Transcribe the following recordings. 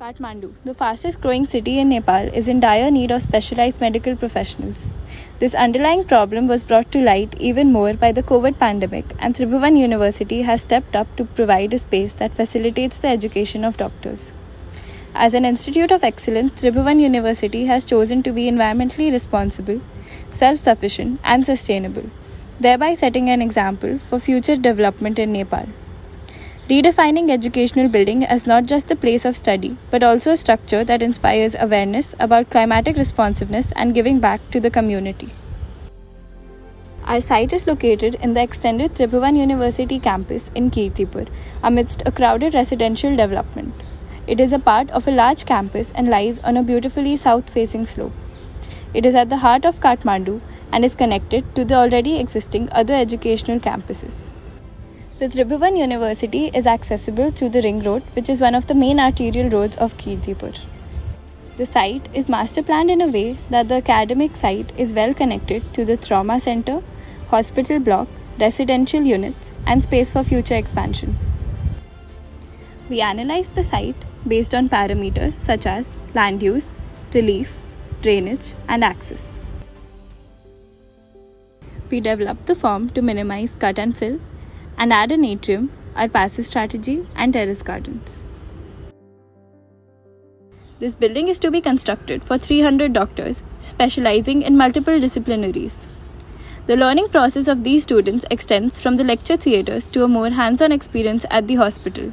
Kathmandu, the fastest growing city in Nepal, is in dire need of specialized medical professionals. This underlying problem was brought to light even more by the COVID pandemic, and Tribhuvan University has stepped up to provide a space that facilitates the education of doctors. As an institute of excellence, Tribhuvan University has chosen to be environmentally responsible, self sufficient, and sustainable, thereby setting an example for future development in Nepal redefining educational building as not just a place of study, but also a structure that inspires awareness about climatic responsiveness and giving back to the community. Our site is located in the extended Tribhuvan University campus in Kirtipur, amidst a crowded residential development. It is a part of a large campus and lies on a beautifully south facing slope. It is at the heart of Kathmandu and is connected to the already existing other educational campuses. The Tribhuvan University is accessible through the ring road, which is one of the main arterial roads of Kirtipur. The site is master planned in a way that the academic site is well connected to the trauma center, hospital block, residential units, and space for future expansion. We analyzed the site based on parameters such as land use, relief, drainage, and access. We developed the form to minimize cut and fill and add an atrium, our passive strategy, and terrace gardens. This building is to be constructed for 300 doctors specializing in multiple disciplinaries. The learning process of these students extends from the lecture theatres to a more hands on experience at the hospital.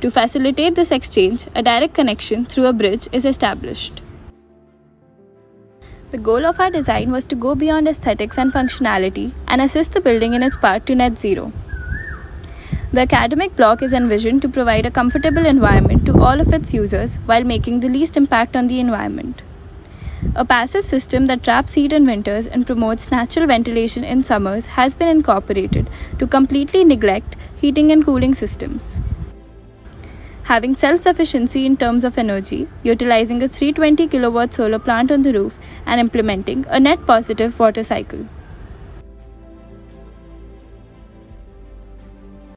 To facilitate this exchange, a direct connection through a bridge is established. The goal of our design was to go beyond aesthetics and functionality and assist the building in its path to net zero. The academic block is envisioned to provide a comfortable environment to all of its users while making the least impact on the environment. A passive system that traps heat in winters and promotes natural ventilation in summers has been incorporated to completely neglect heating and cooling systems. Having self sufficiency in terms of energy, utilizing a 320 kilowatt solar plant on the roof, and implementing a net positive water cycle.